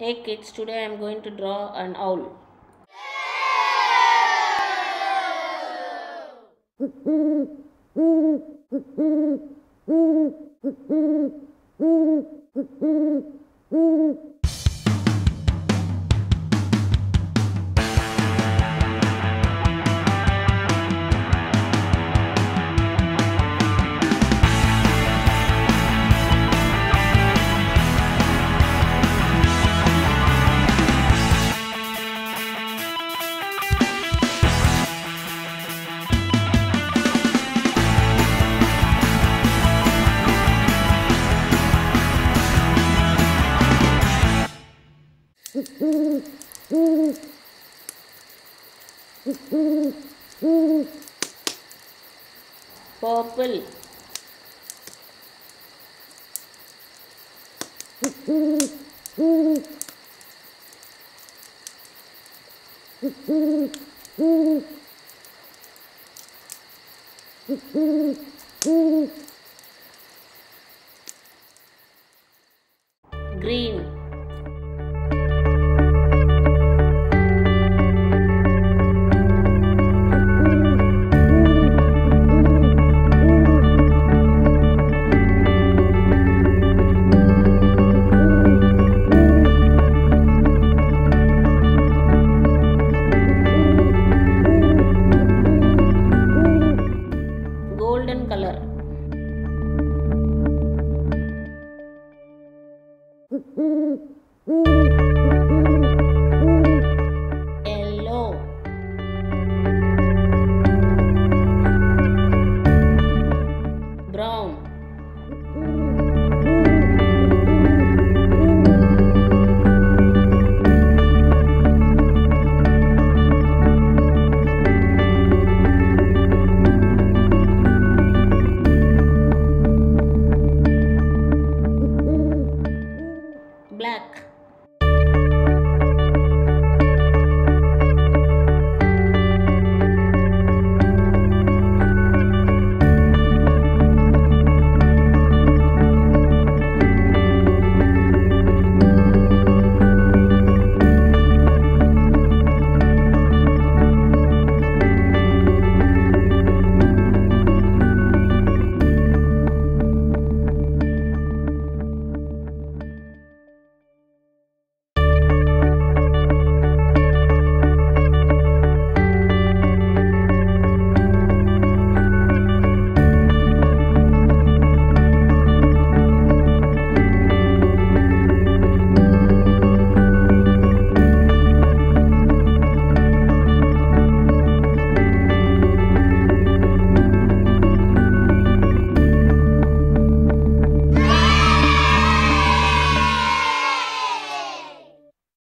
Hey kids, today I am going to draw an owl. Purple. Green. Golden colour Ooh.